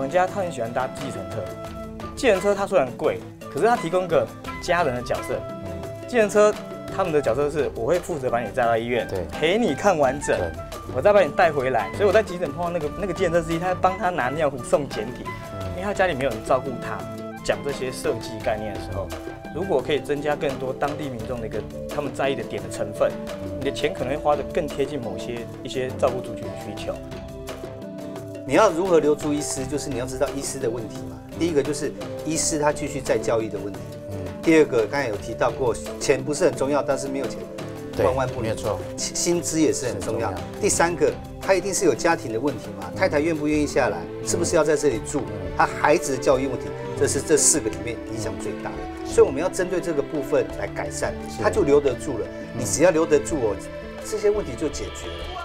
人家他很喜欢搭计程车，计程车它虽然贵，可是它提供个家人的角色。计程车他们的角色是，我会负责把你载到医院，对陪你看完整，我再把你带回来。所以我在急诊碰到那个那个计程车司机，他帮他拿尿壶送检体，因为他家里没有人照顾他。讲这些设计概念的时候，如果可以增加更多当地民众的一个他们在意的点的成分，你的钱可能会花得更贴近某些一些照顾族群的需求。你要如何留住医师，就是你要知道医师的问题嘛。第一个就是医师他继续再教育的问题。嗯，第二个刚才有提到过，钱不是很重要，但是没有钱对万万不能没错。薪薪资也是很重要。第三个，他一定是有家庭的问题嘛，太太愿不愿意下来，是不是要在这里住，他孩子的教育问题，这是这四个里面影响最大的。所以我们要针对这个部分来改善，他就留得住了。你只要留得住哦，这些问题就解决了。